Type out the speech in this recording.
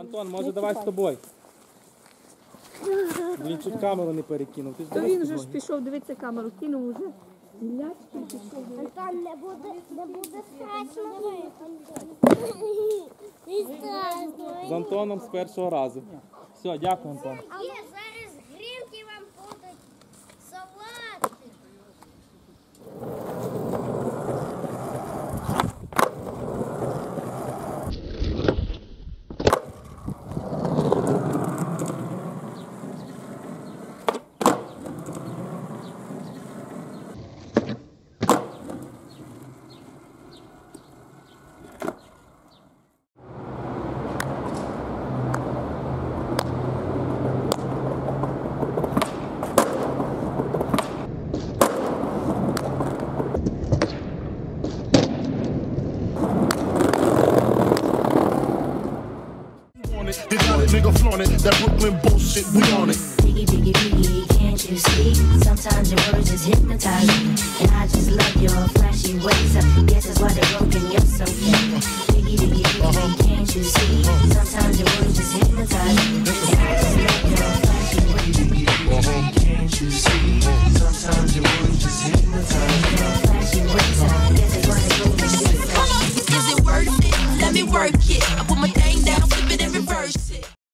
Антон, може давай з тобою. Він чуть камеру не перекинув. Ти ж То давай він з вже ж тобою. пішов дивитися камеру, кинув уже. Пішов. Антон, не буде, не буде страшно. Не страшно. З Антоном з першого разу. Все, дякую, Антон. Є, it. You got it, nigga, flaunt it. That Brooklyn bullshit, we on it. Biggie, biggie, biggie, can't you see? Sometimes your words just hypnotize me. And I just love your flashy ways. I guess that's why they're broken, you're so fake. Biggie, biggie, biggie, can't you see? Sometimes your words just hypnotize me. And I just love your flashy ways. Can't you see? Sometimes your words just hypnotize me. Flashy ways, I guess that's why they're broken. Come on, is it worth it? Let me work it. I put my thing down.